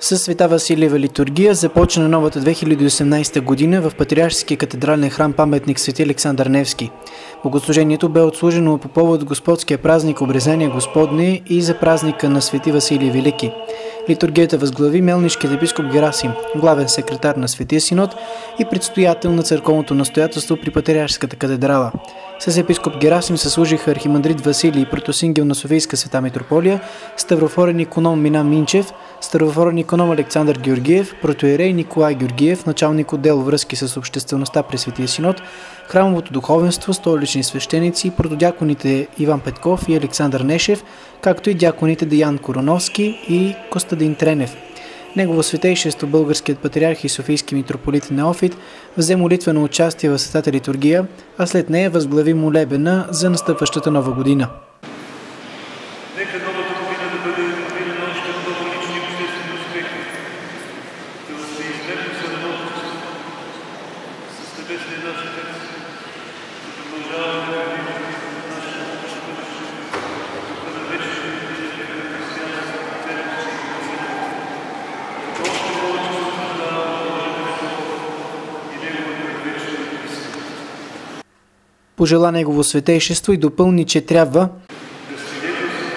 С Света Василиева литургия започна новата 2018 година в Патриаршския катедрален храм паметник Свети Александър Невски. Богослужението бе отслужено по повод Господския празник Обрезание Господне и за празника на Свети Василий Велики. Литургията възглави Мелнишкият епископ Герасим, главен секретар на Светия Синод и предстоятел на църковното настоятелство при Патриаршската катедрала. С епископ Герасим се служиха архимандрит Василий и протосингел на Софийска света митрополия, ставрофорен иконом Мина Минчев, ставрофорен иконом Александър Георгиев, протоерей Николай Георгиев, началник отдел връзки с обществеността при Светия Синод, храмовото духовенство, столични свещеници, протодяконите Иван Петков и Александър Нешев, както и дяконите Деян Короновски и Костадин Тренев. Негово светейшество българският патриарх и Софийски митрополит Неофит взе молитвено участие в Светата литургия, а след нея възглави молебена за настъпващата нова година. Нека новата година да бъде на още много лични обществени успехи, да се измерим с едното с небесния наш Отец, да продължаваме Пожела негово светейшество и допълни, че трябва да свидетелстваме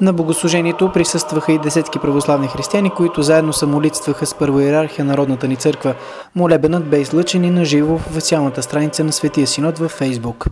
На богослужението присъстваха и десетки православни християни, които заедно самолитстваха с първоиерархия Народната ни църква. Молебенът бе излъчен и на живо в официалната страница на Светия Синод във Фейсбук.